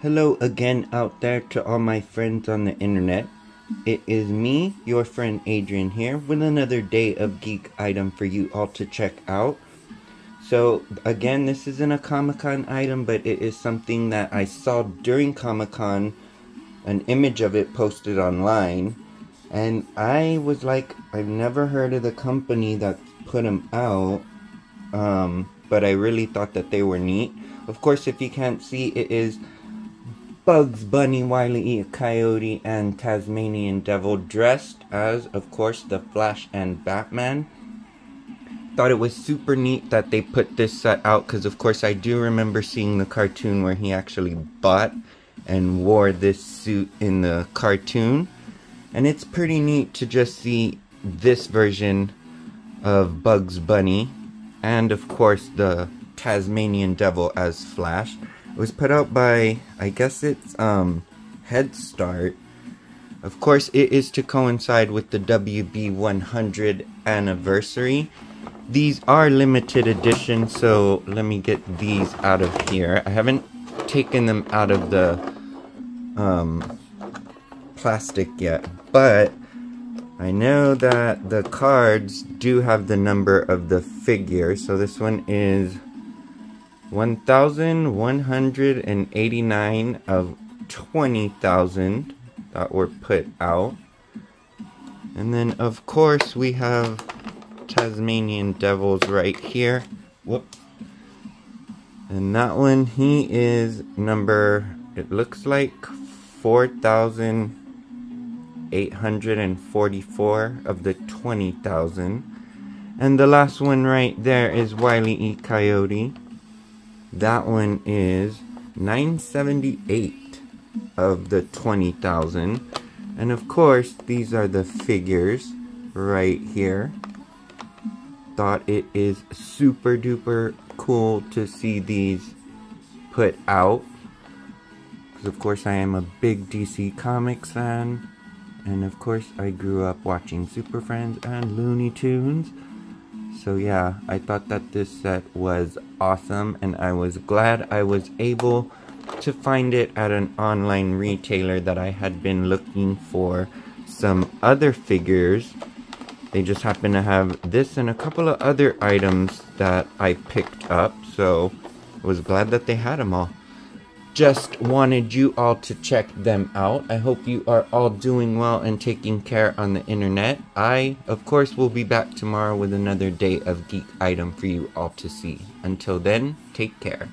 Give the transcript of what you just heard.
Hello again out there to all my friends on the internet. It is me, your friend Adrian here, with another day of geek item for you all to check out. So, again, this isn't a Comic Con item, but it is something that I saw during Comic Con, an image of it posted online, and I was like, I've never heard of the company that put them out, um, but I really thought that they were neat. Of course, if you can't see, it is Bugs Bunny, Wile E. Coyote, and Tasmanian Devil dressed as, of course, the Flash and Batman. Thought it was super neat that they put this set out because, of course, I do remember seeing the cartoon where he actually bought and wore this suit in the cartoon. And it's pretty neat to just see this version of Bugs Bunny and, of course, the Tasmanian Devil as Flash. It was put out by, I guess it's um, Head Start. Of course, it is to coincide with the WB 100 anniversary. These are limited edition, so let me get these out of here. I haven't taken them out of the um, plastic yet, but I know that the cards do have the number of the figure. So this one is 1,189 of 20,000 that were put out. And then, of course, we have Tasmanian Devils right here. Whoop. And that one, he is number, it looks like 4,844 of the 20,000. And the last one right there is Wile E. Coyote. That one is 978 of the 20,000. And of course, these are the figures right here. Thought it is super duper cool to see these put out. Because of course I am a big DC Comics fan. And of course I grew up watching Super Friends and Looney Tunes. So yeah, I thought that this set was awesome and I was glad I was able to find it at an online retailer that I had been looking for some other figures. They just happen to have this and a couple of other items that I picked up, so I was glad that they had them all just wanted you all to check them out. I hope you are all doing well and taking care on the internet. I, of course, will be back tomorrow with another day of geek item for you all to see. Until then, take care.